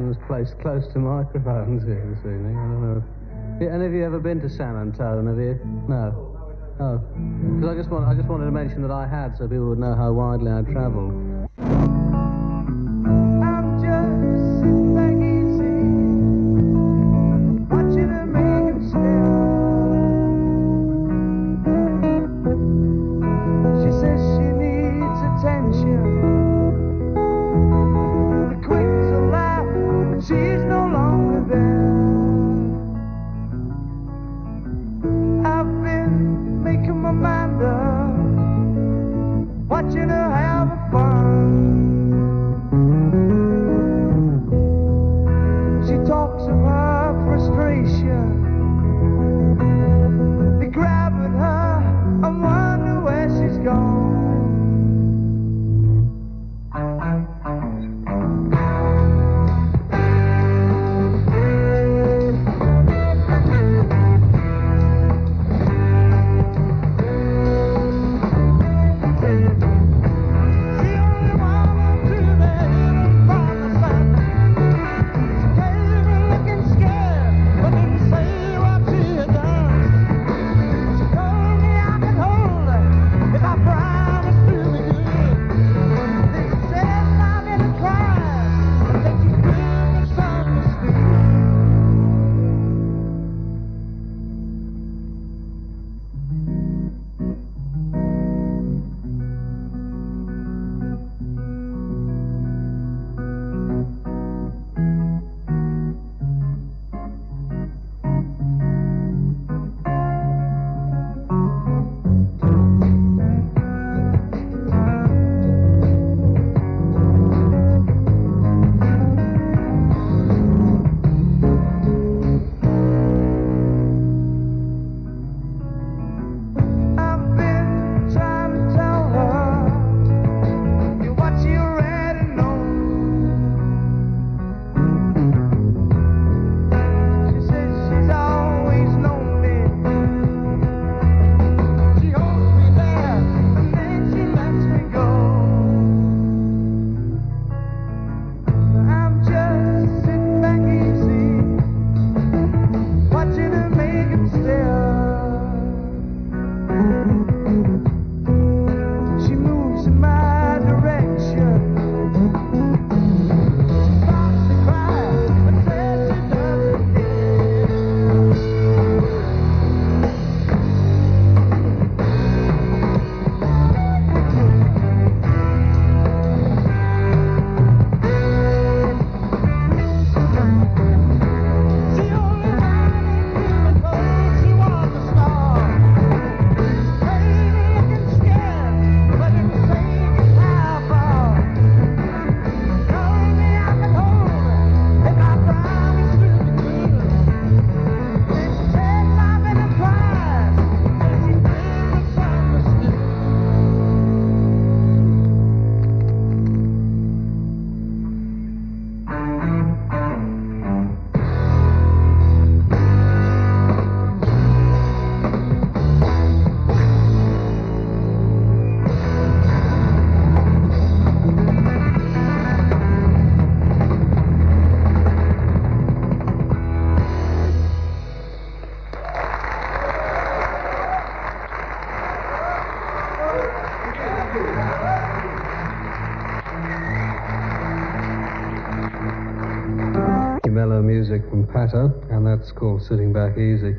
hands placed close to microphones here this evening. I don't know. Yeah, and have you ever been to San Antone? Have you? No. Oh, because I I just wanted to mention that I had, so people would know how widely I travelled. and that's called sitting back easy.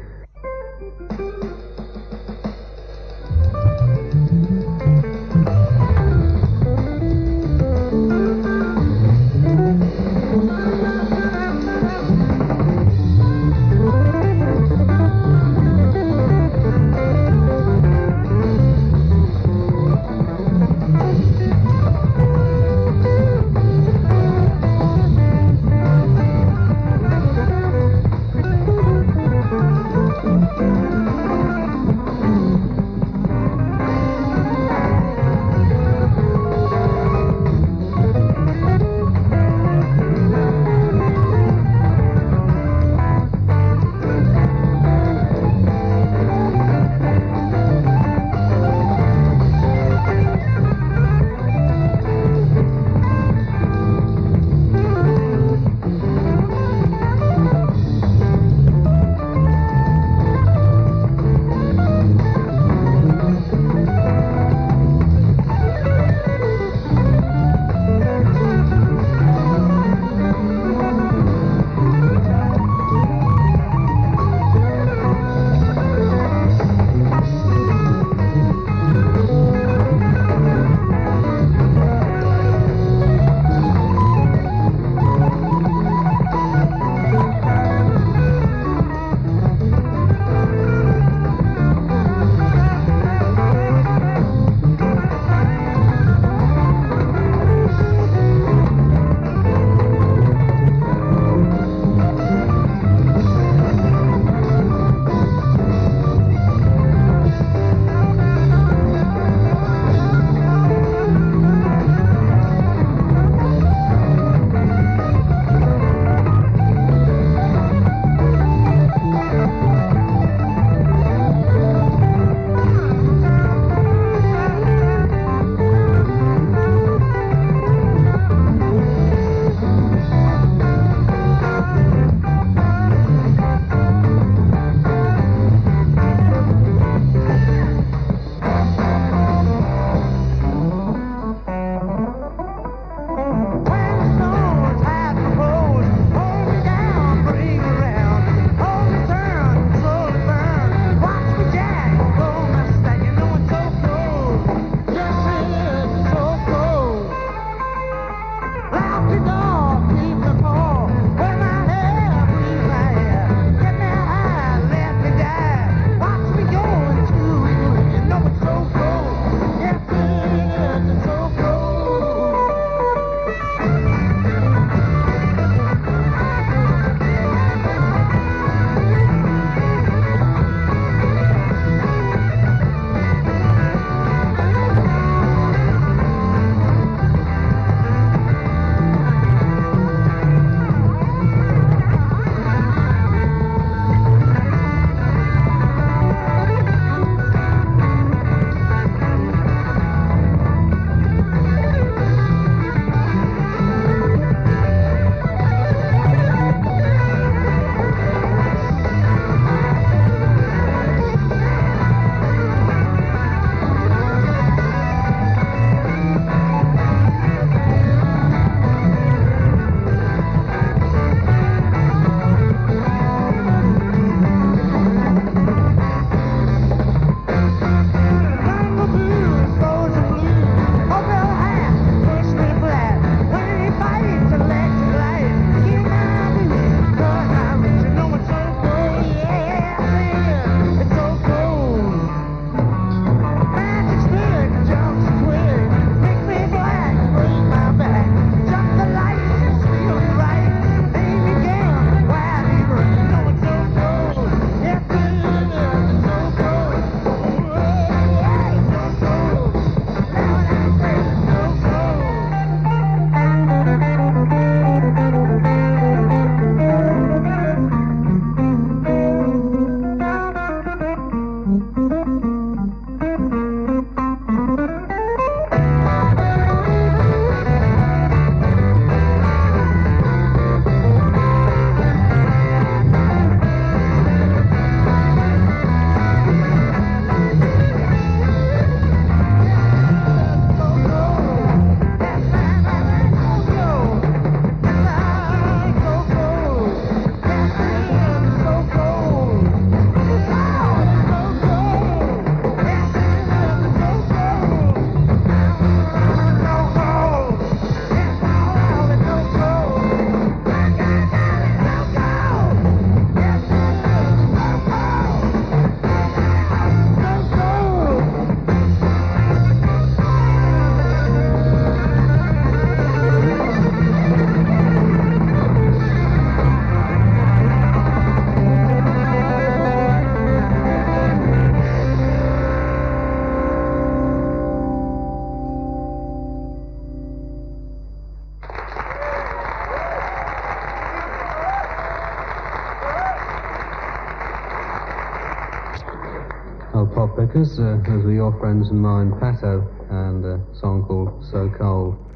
Pickers, uh, those were your friends and mine, Patto, and a song called So Cold.